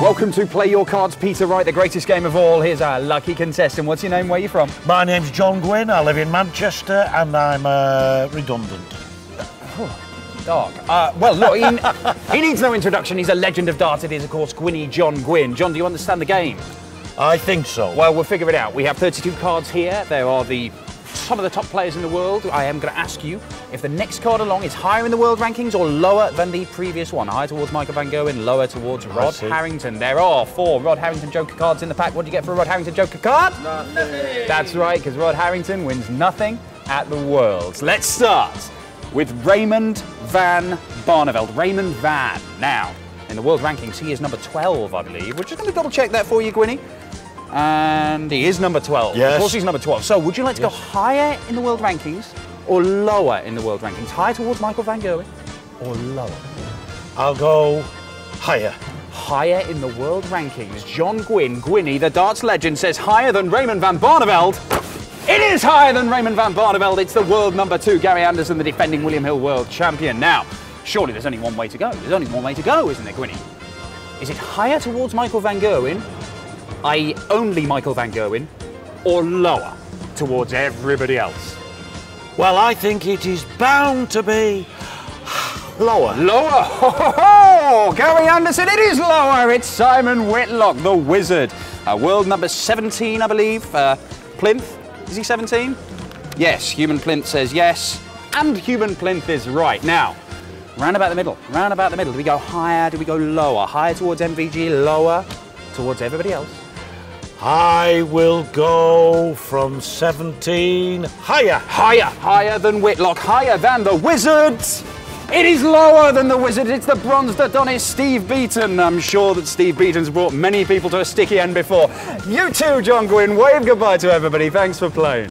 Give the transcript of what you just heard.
Welcome to Play Your Cards, Peter Wright, the greatest game of all. Here's our lucky contestant. What's your name? Where are you from? My name's John Gwynne. I live in Manchester and I'm uh, redundant. Dark. Uh, well, look, he, he needs no introduction. He's a legend of darts. It is, of course, Gwynny John Gwynne. John, do you understand the game? I think so. Well, we'll figure it out. We have 32 cards here. There are the some of the top players in the world. I am going to ask you if the next card along is higher in the world rankings or lower than the previous one. Higher towards Michael Van Gerwen, lower towards Rod. Harrington. There are four Rod Harrington Joker cards in the pack. What do you get for a Rod Harrington Joker card? Nothing. That's right, because Rod Harrington wins nothing at the Worlds. Let's start with Raymond Van Barneveld. Raymond Van. Now, in the world rankings, he is number 12, I believe. We're just going to double check that for you, Gwynny. And he is number 12. Yes. Of course, he's number 12. So, would you like to go higher in the world rankings or lower in the world rankings? Higher towards Michael Van Gerwen or lower? I'll go higher. Higher in the world rankings. John Gwynne, Gwynny, the darts legend, says higher than Raymond Van Barneveld. It is higher than Raymond Van Barneveld. It's the world number two, Gary Anderson, the defending William Hill world champion. Now, surely there's only one way to go. There's only one way to go, isn't there, Gwynny? Is it higher towards Michael Van Gerwen, i.e., only Michael Van Gerwen, or lower towards everybody else? Well, I think it is bound to be lower. Lower! Ho, ho, ho! Gary Anderson, it is lower! It's Simon Whitlock, the wizard. Uh, world number 17, I believe. Uh, Plinth, is he 17? Yes, Human Plinth says yes. And Human Plinth is right. Now, round about the middle, round about the middle. Do we go higher? Do we go lower? Higher towards MVG, lower towards everybody else? I will go from 17 higher. Higher, higher than Whitlock, higher than the Wizards. It is lower than the Wizard. It's the bronzed Adonis, Steve Beaton. I'm sure that Steve Beaton's brought many people to a sticky end before. You too, John Gwynne. Wave goodbye to everybody. Thanks for playing.